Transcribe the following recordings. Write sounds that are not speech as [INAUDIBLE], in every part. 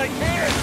I can!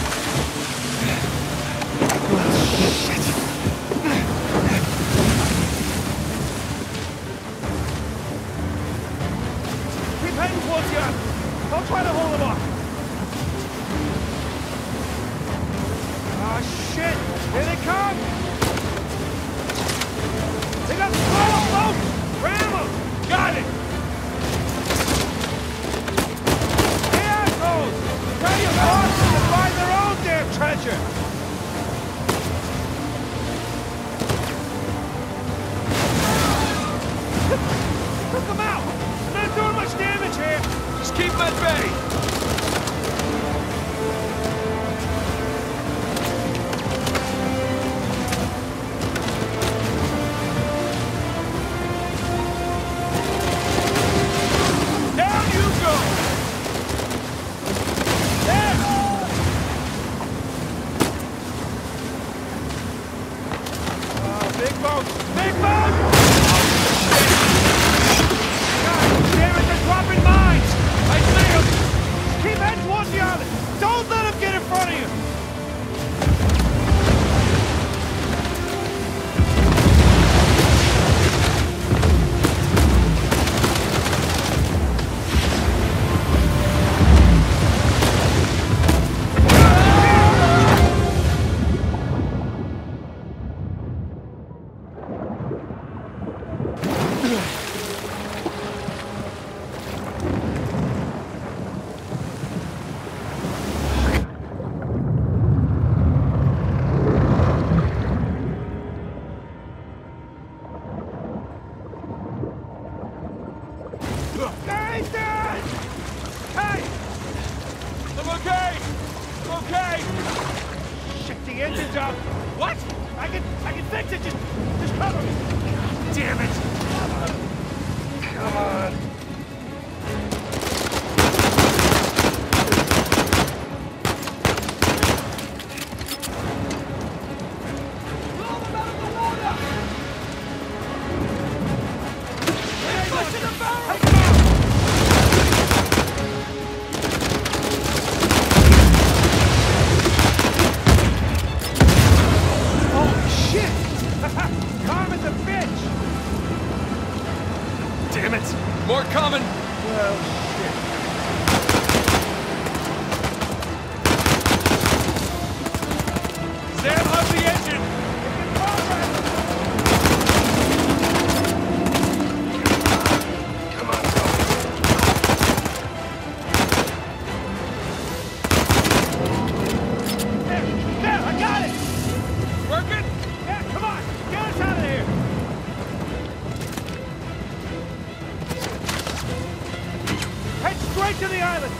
Straight to the island!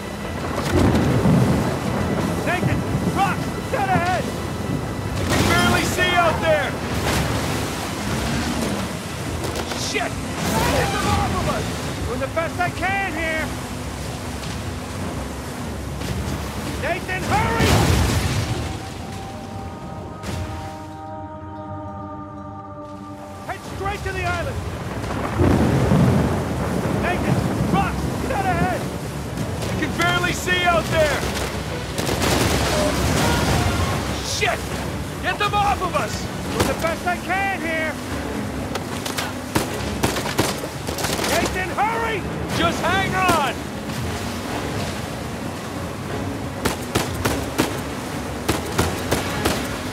Nathan, rock, dead ahead! I can barely see out there! Shit! Get them off of us! Doing the best I can here! Just hang on!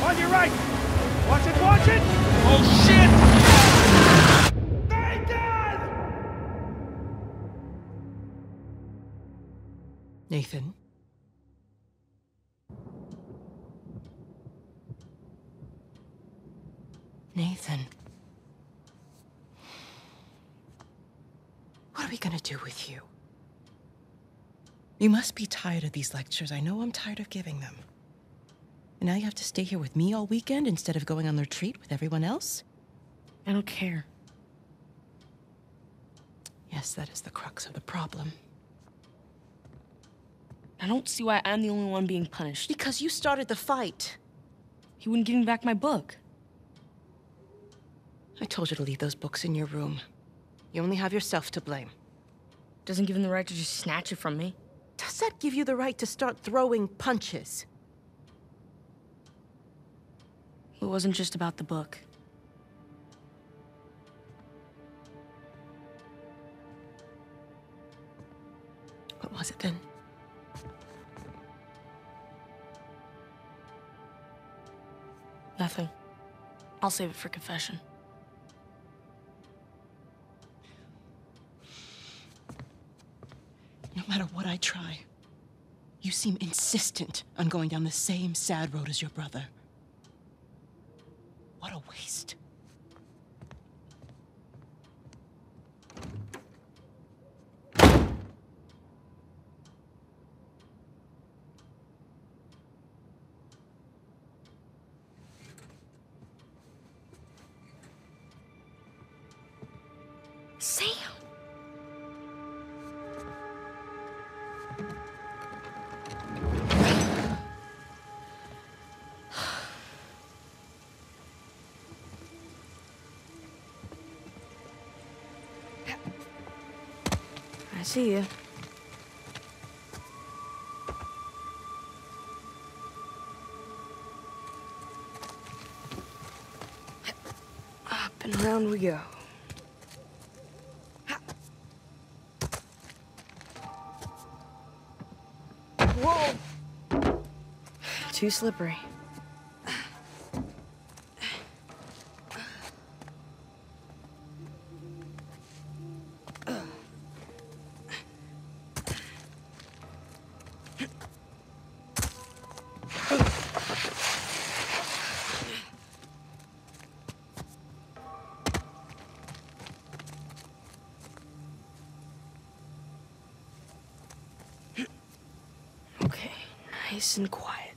On your right! Watch it, watch it! Oh shit! Nathan! Nathan? Nathan. What are we gonna do with you? You must be tired of these lectures. I know I'm tired of giving them. And now you have to stay here with me all weekend instead of going on the retreat with everyone else? I don't care. Yes, that is the crux of the problem. I don't see why I'm the only one being punished. Because you started the fight. He wouldn't give me back my book. I told you to leave those books in your room. You only have yourself to blame. Doesn't give him the right to just snatch it from me. Does that give you the right to start throwing punches? It wasn't just about the book. What was it then? Nothing. I'll save it for confession. No matter what I try, you seem insistent on going down the same sad road as your brother. What a waste. See you. Up and around we go. Whoa! Too slippery. Nice and quiet.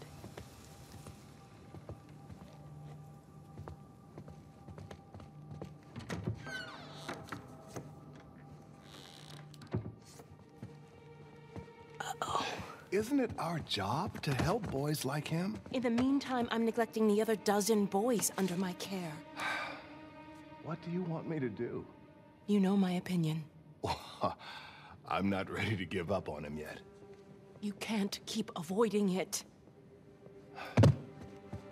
Isn't it our job to help boys like him? In the meantime, I'm neglecting the other dozen boys under my care. [SIGHS] What do you want me to do? You know my opinion. [LAUGHS] I'm not ready to give up on him yet. You can't keep avoiding it.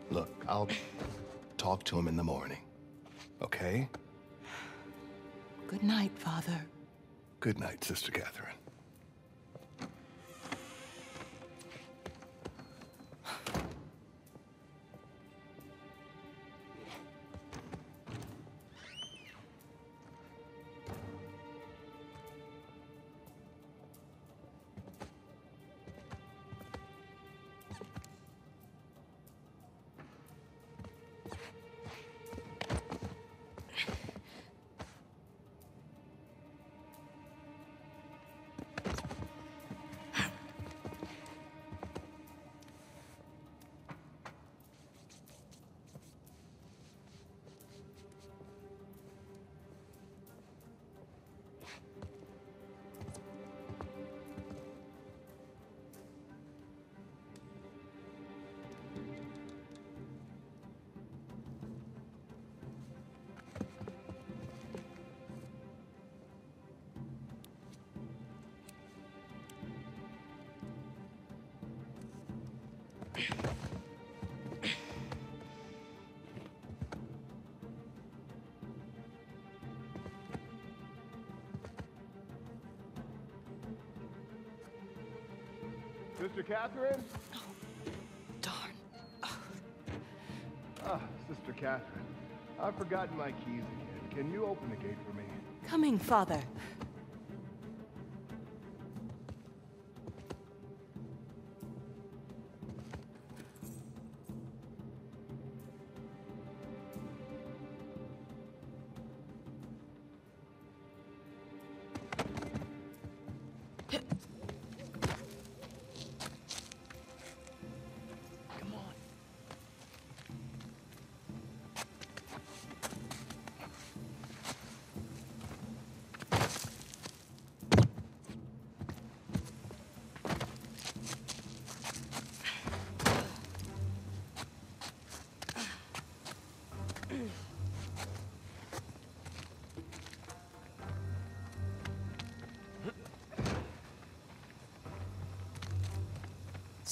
Look, I'll talk to him in the morning. Okay? Good night, Father. Good night, Sister Catherine. Catherine? Darn. Ah, Sister Catherine. I've forgotten my keys again. Can you open the gate for me? Coming, Father.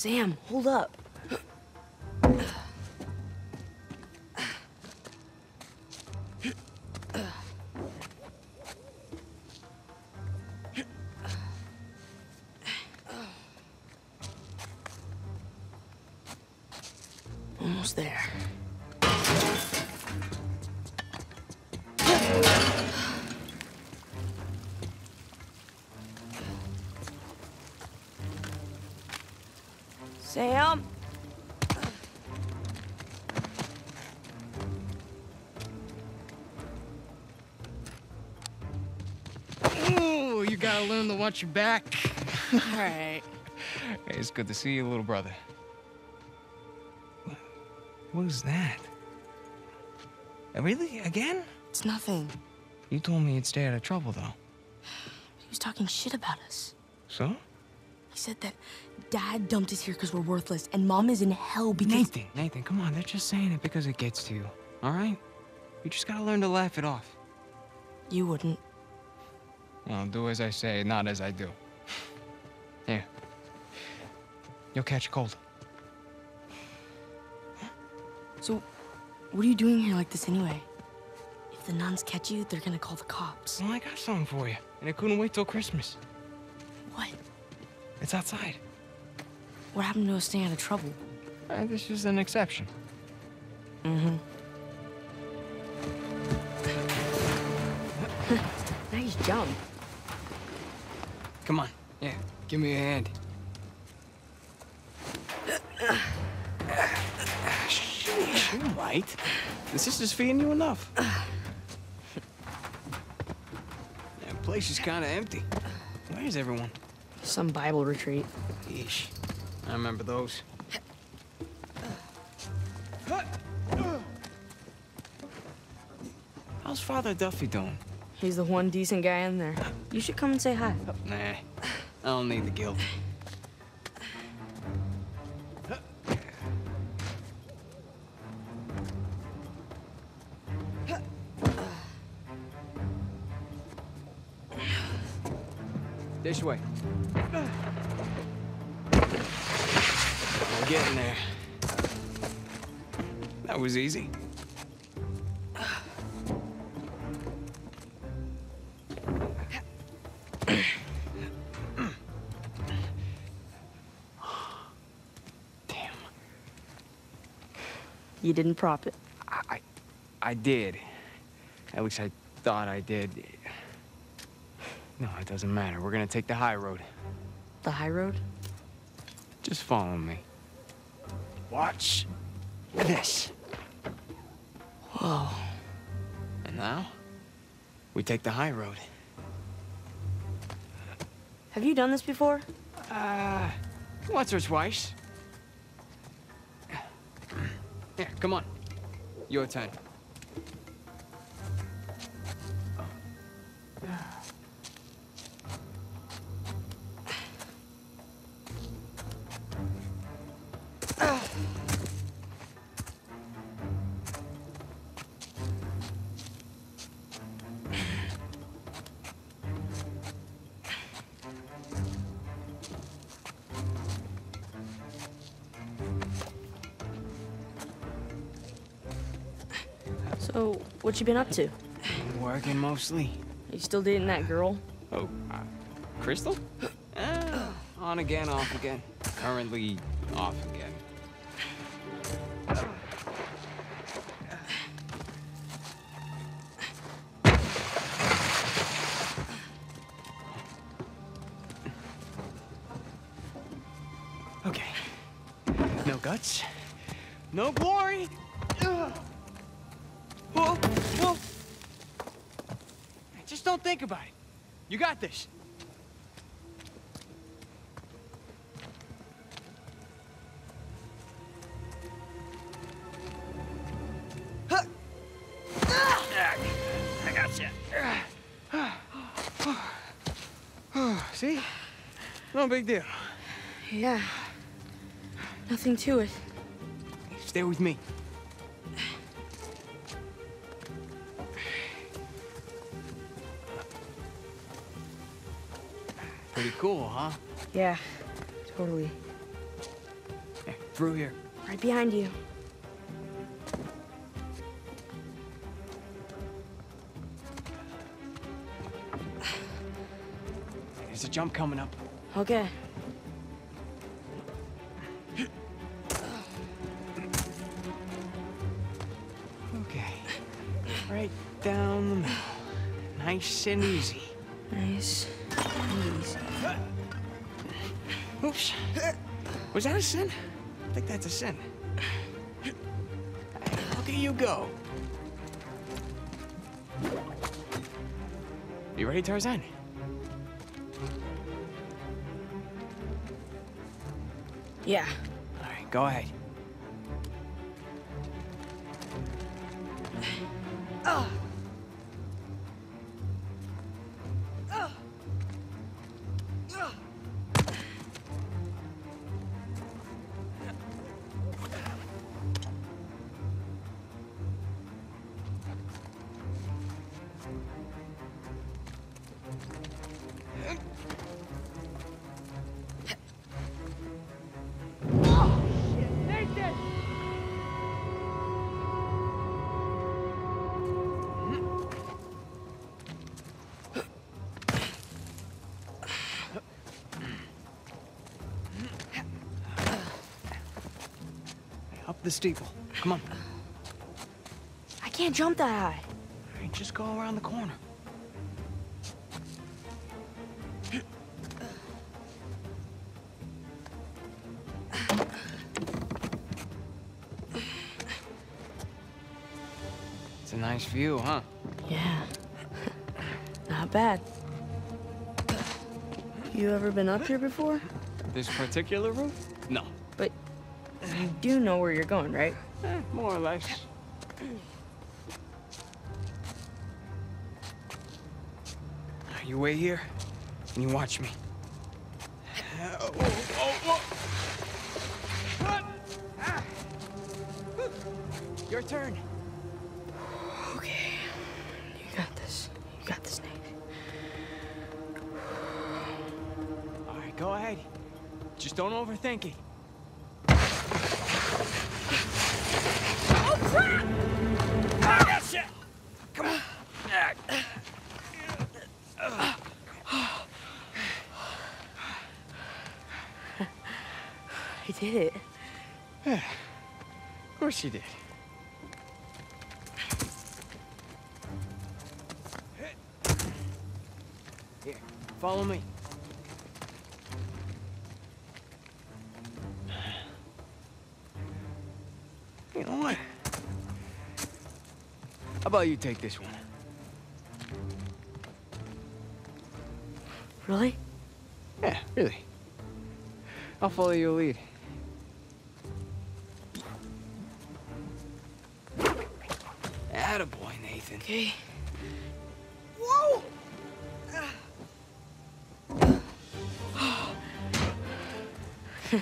Sam, hold up. Almost there. To watch your back. All right. [LAUGHS] Hey, it's good to see you, little brother. What was that? Uh, Really? Again? It's nothing. You told me you'd stay out of trouble, though. He was talking shit about us. So? He said that Dad dumped us here because we're worthless, and Mom is in hell because. Nathan, Nathan, come on. They're just saying it because it gets to you, all right? You just gotta learn to laugh it off. You wouldn't. Well, do as I say, not as I do. Here. You'll catch a cold. So, what are you doing here like this anyway? If the nuns catch you, they're gonna call the cops. Well, I got something for you, and I couldn't wait till Christmas. What? It's outside. What happened to us staying out of trouble? Uh, this is an exception. Mm-hmm. [LAUGHS] nice jump. Come on. Yeah, give me a hand. Sheesh, you right. The sister's feeding you enough. That place is kind of empty. Where's everyone? Some Bible retreat. Yeesh. I remember those. How's Father Duffy doing? He's the one decent guy in there. You should come and say hi. Oh, nah, I don't need the guilt. This way. We're getting there. That was easy. You didn't prop it. I, I, I did. At least I thought I did. No, it doesn't matter. We're gonna take the high road. The high road? Just follow me. Watch this. Whoa. And now, we take the high road. Have you done this before? Uh, once or twice. Come on. Your turn. So, [SIGHS] [SIGHS] what you been up to? Working mostly. You still dating that girl? Oh, uh, Crystal? Uh, on again, off again. Currently off again. Okay. No guts. No glory. Ugh. Don't think about it. You got this. I got. See? No big deal. Yeah. Nothing to it. Stay with me. Cool, huh? Yeah, totally. Through here. Right behind you. There's a jump coming up. Okay. Okay. Right down the middle. Nice and easy. Nice. and Easy. Oops. Was that a sin? I think that's a sin. Look at you go. You ready, Tarzan? Yeah. All right, go ahead. Ah. Up the steeple. Come on. I can't jump that high. All right, just go around the corner. It's a nice view, huh? Yeah. Not bad. You ever been up here before? This particular roof? No. But you do know where you're going, right? Eh, more or less. You wait here, and you watch me. Oh, oh, oh. Your turn. Okay. You got this. You got this, Nate. All right, go ahead. Just don't overthink it. I did it. Yeah, Of course you did. Here, follow me. About you take this one? Really? Yeah, really. I'll follow your lead. Attaboy, Nathan. Okay. Whoa! [SIGHS]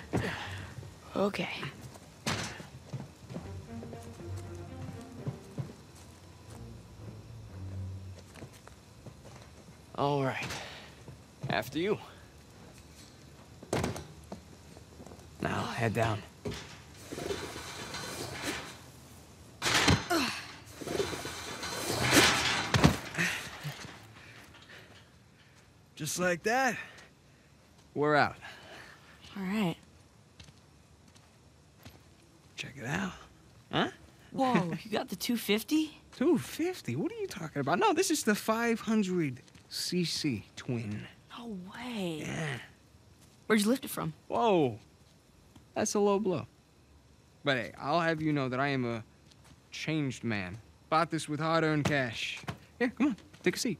Okay. All right. After you. Now, head down. Just like that, we're out. All right. Check it out. Huh? Whoa, you got the 250? 250? What are you talking about? No, this is the 500cc twin. No way. Yeah. Where'd you lift it from? Whoa. That's a low blow. But hey, I'll have you know that I am a changed man. Bought this with hard earned cash. Here, come on, take a seat.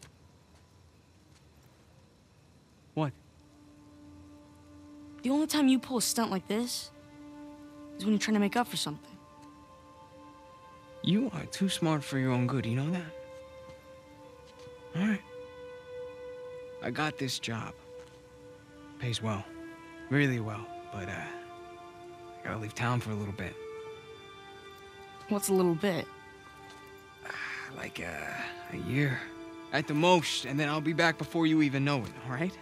What? The only time you pull a stunt like this is when you're trying to make up for something. You are too smart for your own good, you know that? Alright. I got this job. Pays well. Really well. But, uh, I gotta leave town for a little bit. What's a little bit? [SIGHS] Like, uh, a year. At the most, and then I'll be back before you even know it, alright?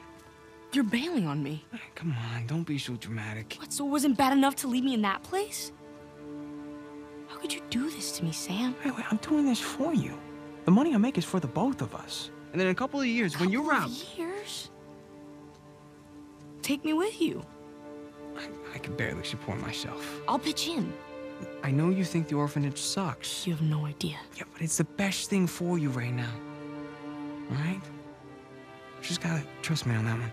You're bailing on me. Come on, don't be so dramatic. What, so it wasn't bad enough to leave me in that place? How could you do this to me, Sam? Wait, wait, I'm doing this for you. The money I make is for the both of us. And then in a couple of years, when you're Couple out, Years? Take me with you. I, I can barely support myself. I'll pitch in. I know you think the orphanage sucks. You have no idea. Yeah, but it's the best thing for you right now. All right? Just gotta trust me on that one.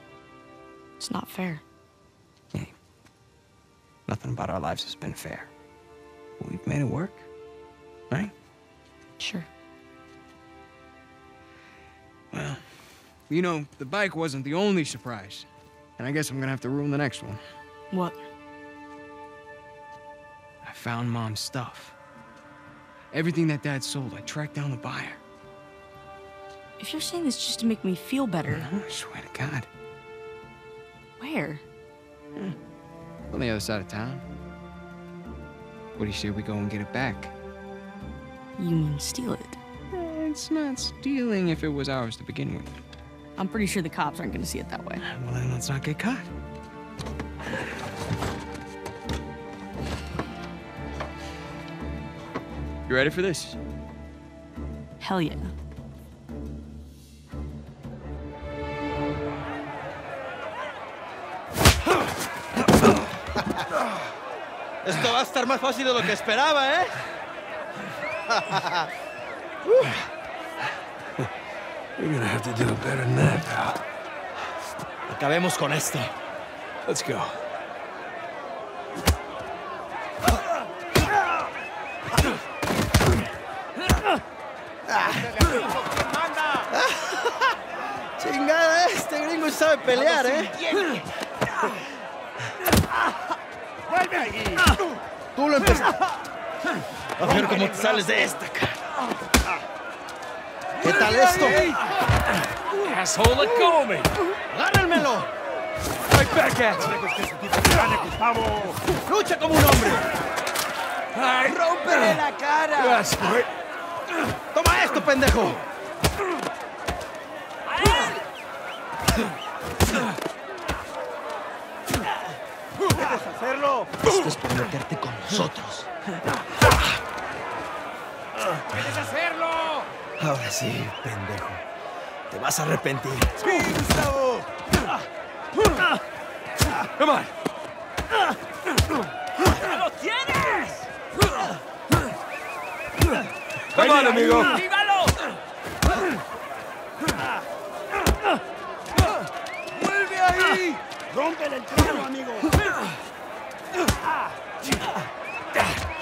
It's not fair. Hey, nothing about our lives has been fair. But we've made it work, you know, the bike wasn't the only surprise. And I guess I'm gonna have to ruin the next one. What? I found Mom's stuff. Everything that Dad sold, I tracked down the buyer. If you're saying this just to make me feel better, I swear to God. where? On the other side of town. What do you say we go and get it back? You mean steal it? Eh, It's not stealing if it was ours to begin with. I'm pretty sure the cops aren't gonna see it that way. Well, then let's not get caught. You ready for this? Hell yeah. Esto va a estar más fácil de lo que esperaba, ¿eh? [LAUGHS] [LAUGHS] [LAUGHS] You're gonna have to do it better than that, pal. Acabemos con esto. Let's go. [LAUGHS] Chingada, este gringo sabe pelear, ¿eh? [LAUGHS] ¡Vuelve ahí! Tú lo empezaste. [LAUGHS] A ver cómo te sales de esta, cara. ¿Qué tal esto? Asshole, let go of me! ¡Agárrenmelo! Right back at you! ¡Gane, Gustavo! ¡Lucha como un hombre! Alright. ¡Rómpele la cara! Smart. ¡Toma esto, pendejo! ¡Puedes hacerlo! Esto es por meterte con nosotros. ¡Puedes hacerlo! Ahora sí, pendejo. Te vas a arrepentir. Come on. ¡Lo tienes! Come on, amigo. ¡Lívalo! ¡Vuelve ahí! ¡Rómpele el cráneo, amigo!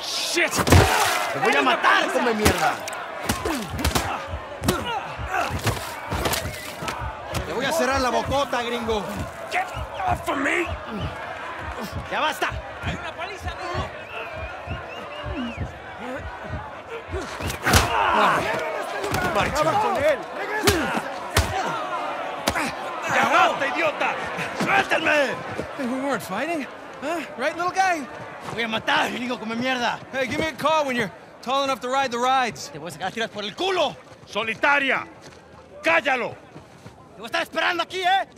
Shit! ¡Te voy a matar, come mierda! Te voy a cerrar la bocota, gringo. Get off of me! ¡Ya basta! ¡Hay una paliza, amigo! ¡Acaba con él! ¡Ya basta, idiota! ¡Suéltenme! Hey, we weren't fighting. Huh? Right, little guy? Voy a matar, gringo, come mierda. Hey, give me a call when you're tall enough to ride the rides. Te voy a sacar tiras por el culo. ¡Solitaria! ¡Cállalo! Te voy a estar esperando aquí, ¿eh?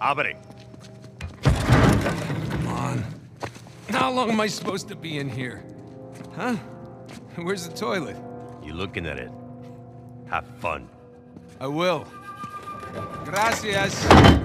¡Abre! Come on. How long am I supposed to be in here? Huh? Where's the toilet? You looking at it? Have fun. I will. Gracias.